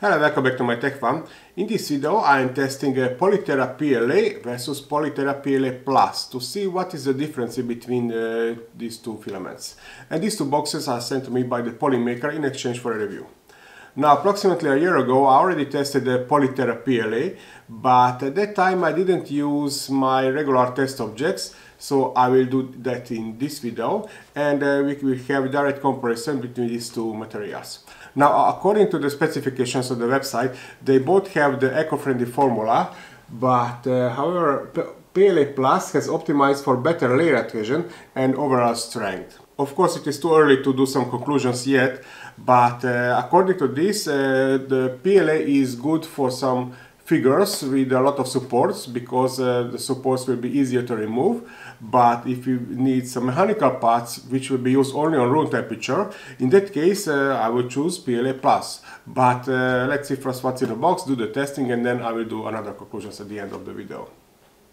Hello, welcome back to my Tech Fun. In this video I am testing a Polyterra PLA versus Polyterra PLA Plus to see what is the difference between uh, these two filaments. And these two boxes are sent to me by the Polymaker in exchange for a review. Now approximately a year ago I already tested the Polyterra PLA but at that time I didn't use my regular test objects so I will do that in this video and uh, we will have direct comparison between these two materials. Now, according to the specifications of the website, they both have the eco-friendly formula, but uh, however, PLA Plus has optimized for better layer adhesion and overall strength. Of course, it is too early to do some conclusions yet, but uh, according to this, uh, the PLA is good for some figures with a lot of supports because uh, the supports will be easier to remove but if you need some mechanical parts which will be used only on room temperature in that case uh, I will choose PLA plus but uh, let's see first what's in the box do the testing and then I will do another conclusions at the end of the video.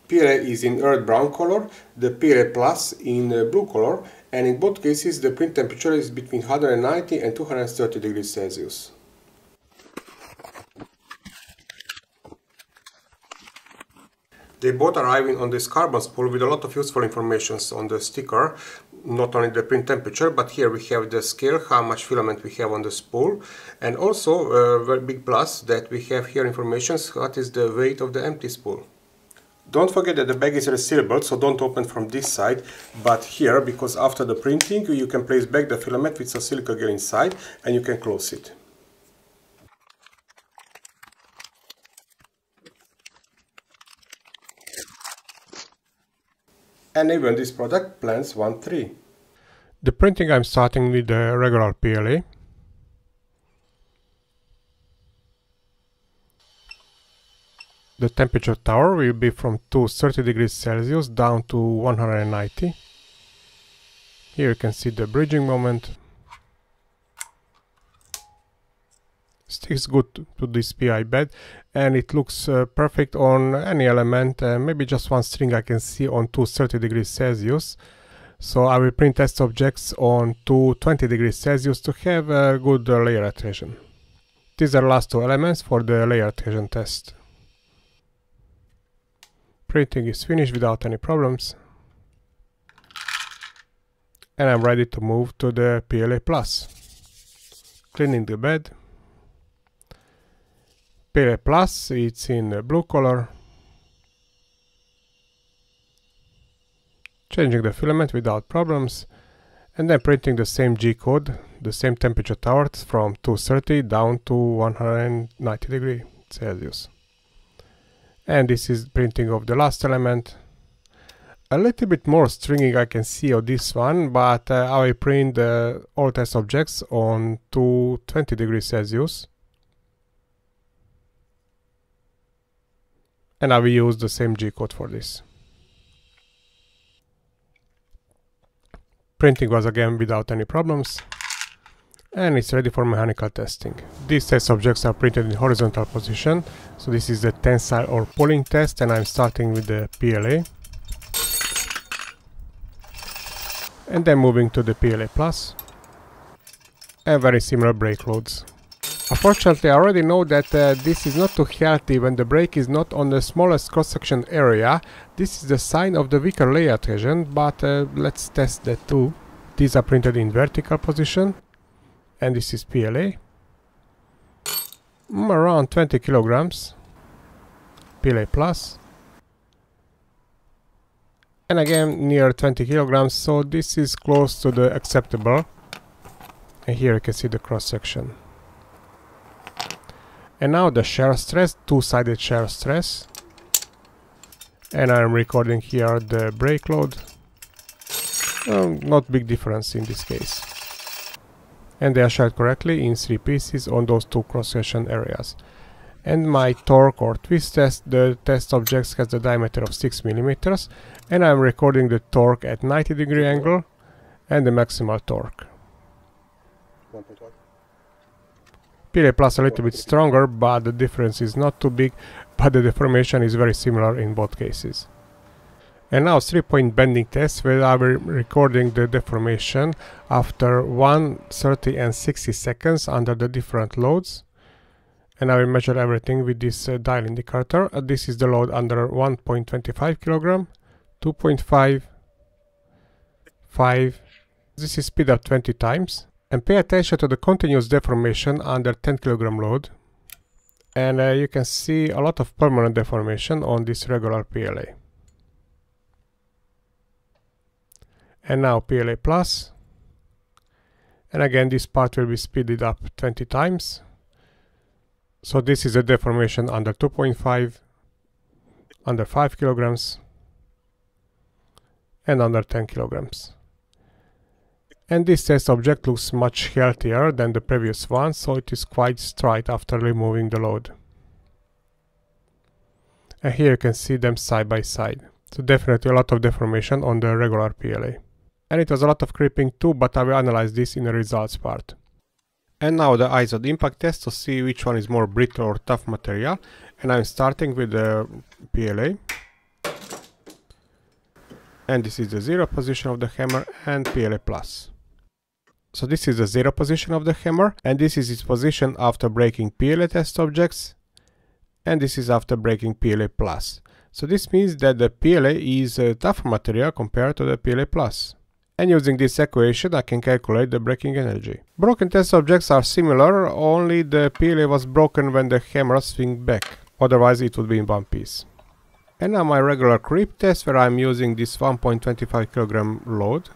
PLA is in earth brown color, the PLA Plus in uh, blue color, and in both cases the print temperature is between 190 and 230 degrees Celsius. They both arriving on this carbon spool with a lot of useful information on the sticker, not only the print temperature, but here we have the scale, how much filament we have on the spool, and also a very big plus that we have here information what is the weight of the empty spool. Don't forget that the bag is resealable, so don't open from this side, but here, because after the printing, you can place back the filament with some silica gel inside, and you can close it. And even this product plans 1.3. The printing I'm starting with the regular PLA. The temperature tower will be from 230 degrees Celsius down to 190. Here you can see the bridging moment. Sticks good to this PI bed and it looks uh, perfect on any element uh, maybe just one string I can see on 230 degrees Celsius so I will print test objects on 220 degrees Celsius to have a good uh, layer adhesion. These are last two elements for the layer adhesion test. Printing is finished without any problems and I'm ready to move to the PLA Plus. Cleaning the bed Plus, it's in blue color. Changing the filament without problems and then printing the same G-code, the same temperature towers from 230 down to 190 degree Celsius. And this is printing of the last element. A little bit more stringing I can see on this one, but uh, I will print uh, all test objects on 220 degrees Celsius. And I will use the same G-code for this. Printing was again without any problems and it's ready for mechanical testing. These test objects are printed in horizontal position so this is the tensile or pulling test and I'm starting with the PLA and then moving to the PLA Plus and very similar break loads. Unfortunately, I already know that uh, this is not too healthy when the break is not on the smallest cross-section area. This is the sign of the weaker layer adhesion, but uh, let's test that too. These are printed in vertical position, and this is PLA. Mm, around 20 kilograms. PLA plus. And again, near 20 kilograms, so this is close to the acceptable. And here you can see the cross-section. And now the shear stress, two-sided shear stress. And I'm recording here the break load. Um, not big difference in this case. And they are shared correctly in three pieces on those two cross-section areas. And my torque or twist test, the test object has the diameter of 6 millimeters, and I'm recording the torque at 90 degree angle and the maximal torque. PLA Plus a little bit stronger, but the difference is not too big, but the deformation is very similar in both cases. And now 3-point bending test where I will recording the deformation after 1, 30 and 60 seconds under the different loads. and I will measure everything with this uh, dial indicator. Uh, this is the load under 1.25 kilogram, 2.5, 5. This is speed up 20 times. And pay attention to the continuous deformation under 10 kilogram load. And uh, you can see a lot of permanent deformation on this regular PLA. And now PLA plus. And again, this part will be speeded up 20 times. So this is a deformation under 2.5, under 5 kilograms, and under 10 kilograms. And this test object looks much healthier than the previous one, so it is quite straight after removing the load. And here you can see them side by side. So definitely a lot of deformation on the regular PLA. And it was a lot of creeping too, but I will analyze this in the results part. And now the ISO impact test to see which one is more brittle or tough material. And I'm starting with the PLA. And this is the zero position of the hammer and PLA plus. So this is the zero position of the hammer and this is its position after breaking PLA test objects and this is after breaking PLA plus. So this means that the PLA is a tougher material compared to the PLA plus and using this equation I can calculate the breaking energy. Broken test objects are similar, only the PLA was broken when the hammer swing back, otherwise it would be in one piece. And now my regular creep test where I'm using this 1.25 kg load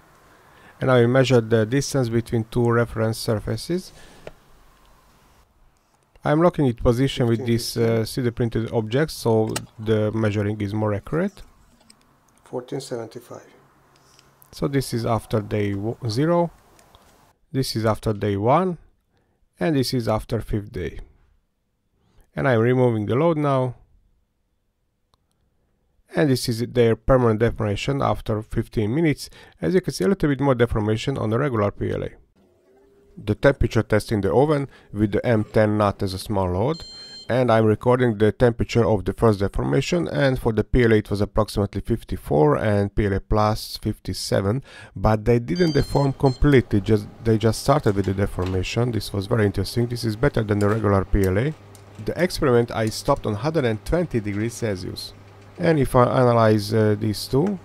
and I will measure the distance between two reference surfaces. I'm locking at position with this uh, 3D printed object so the measuring is more accurate. 1475 so this is after day 0, this is after day 1, and this is after 5th day. And I'm removing the load now. And this is their permanent deformation after 15 minutes. As you can see a little bit more deformation on the regular PLA. The temperature test in the oven with the M10 nut as a small load and I'm recording the temperature of the first deformation and for the PLA it was approximately 54 and PLA plus 57 but they didn't deform completely just they just started with the deformation this was very interesting this is better than the regular PLA the experiment I stopped on 120 degrees Celsius and if I analyze uh, these two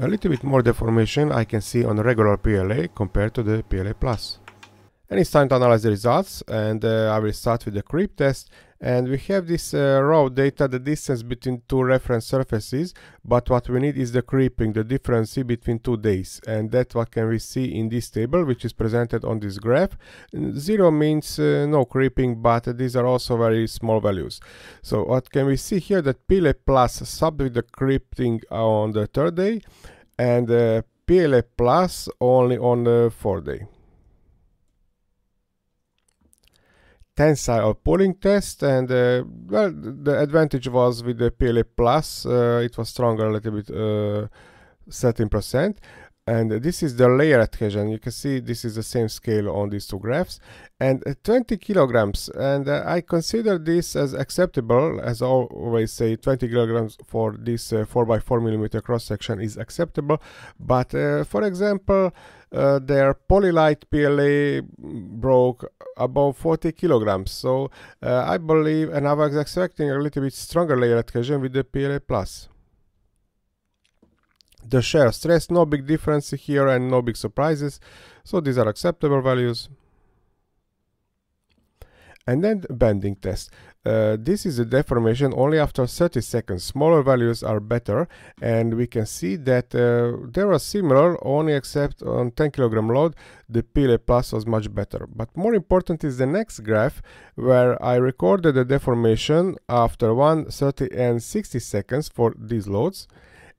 a little bit more deformation I can see on regular PLA compared to the PLA Plus. and it's time to analyze the results and uh, I will start with the creep test and we have this uh, raw data the distance between two reference surfaces but what we need is the creeping the difference between two days. And that's what can we see in this table which is presented on this graph. Zero means uh, no creeping but these are also very small values. So what can we see here that PLA plus sub with the creeping on the third day and uh, PLA plus only on the fourth day tensile pulling test and uh, well the advantage was with the PLA plus uh, it was stronger a little bit 13% uh, and this is the layer adhesion. You can see this is the same scale on these two graphs. And uh, 20 kilograms. And uh, I consider this as acceptable. As I always say 20 kilograms for this uh, 4 by 4 millimeter cross section is acceptable. But uh, for example uh, their polylite PLA broke above 40 kilograms. So uh, I believe and I was expecting a little bit stronger layer adhesion with the PLA plus. The shear stress no big difference here and no big surprises. So these are acceptable values and then the bending test. Uh, this is a deformation only after 30 seconds. Smaller values are better and we can see that uh, they are similar only except on 10 kilogram load the PLA plus was much better. But more important is the next graph where I recorded the deformation after 1 30 and 60 seconds for these loads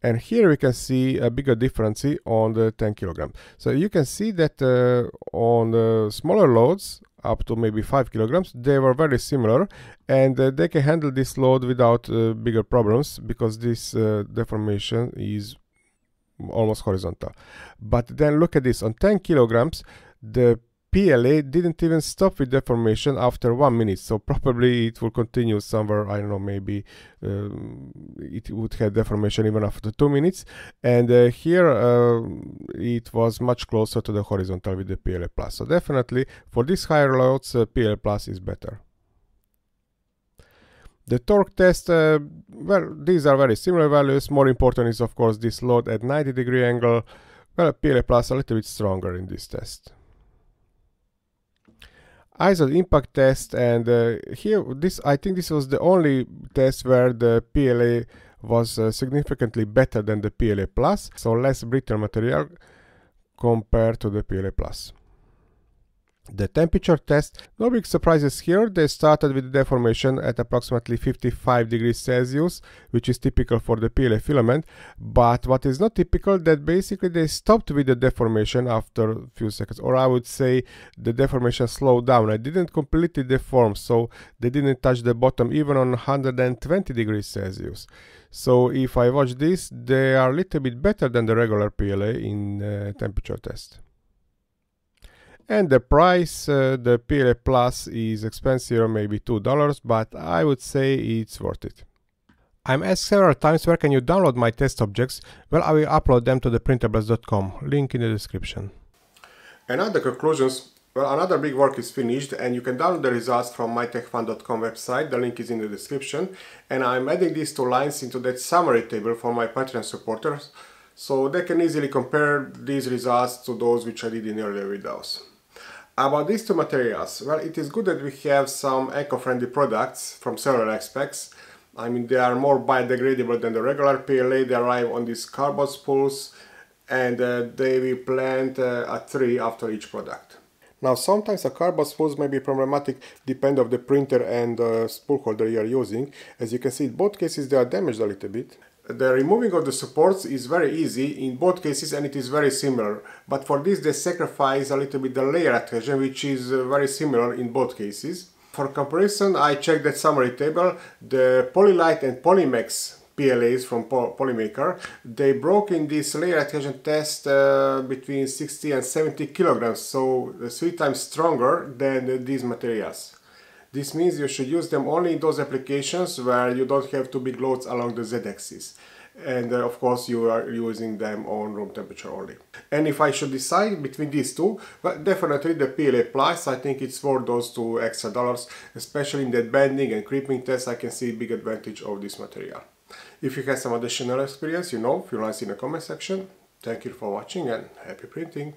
and here we can see a bigger difference on the 10 kilogram. So you can see that uh, on the smaller loads up to maybe 5 kilograms they were very similar. And uh, they can handle this load without uh, bigger problems because this uh, deformation is almost horizontal. But then look at this. On 10 kilograms the PLA didn't even stop with deformation after one minute, so probably it will continue somewhere, I don't know, maybe um, it would have deformation even after two minutes. And uh, here uh, it was much closer to the horizontal with the PLA+. So definitely for these higher loads, uh, PLA Plus is better. The torque test, uh, well, these are very similar values. More important is, of course, this load at 90 degree angle. Well, PLA Plus a little bit stronger in this test. ISO impact test, and uh, here, this I think this was the only test where the PLA was uh, significantly better than the PLA Plus, so less brittle material compared to the PLA Plus. The temperature test, no big surprises here, they started with the deformation at approximately 55 degrees Celsius, which is typical for the PLA filament, but what is not typical that basically they stopped with the deformation after a few seconds, or I would say the deformation slowed down. I didn't completely deform, so they didn't touch the bottom even on 120 degrees Celsius. So if I watch this, they are a little bit better than the regular PLA in uh, temperature test. And the price, uh, the PLA Plus is expensive, maybe $2, but I would say it's worth it. I'm asked several times where can you download my test objects. Well, I will upload them to theprintables.com, link in the description. And now the conclusions. Well, another big work is finished and you can download the results from mytechfun.com website, the link is in the description. And I'm adding these two lines into that summary table for my Patreon supporters, so they can easily compare these results to those which I did in earlier videos. About these two materials, well, it is good that we have some eco-friendly products from several aspects. I mean, they are more biodegradable than the regular PLA, they arrive on these cardboard spools and uh, they will plant uh, a tree after each product. Now, sometimes a cardboard spools may be problematic depending on the printer and uh, spool holder you are using. As you can see, in both cases they are damaged a little bit the removing of the supports is very easy in both cases and it is very similar but for this they sacrifice a little bit the layer adhesion which is uh, very similar in both cases. For comparison I checked that summary table the Polylite and Polymax PLAs from Polymaker they broke in this layer adhesion test uh, between 60 and 70 kilograms so three times stronger than these materials. This means you should use them only in those applications where you don't have too big loads along the z-axis. And uh, of course you are using them on room temperature only. And if I should decide between these two, well, definitely the PLA Plus, I think it's worth those two extra dollars, especially in that bending and creeping test, I can see big advantage of this material. If you have some additional experience, you know, feel nice in the comment section. Thank you for watching and happy printing!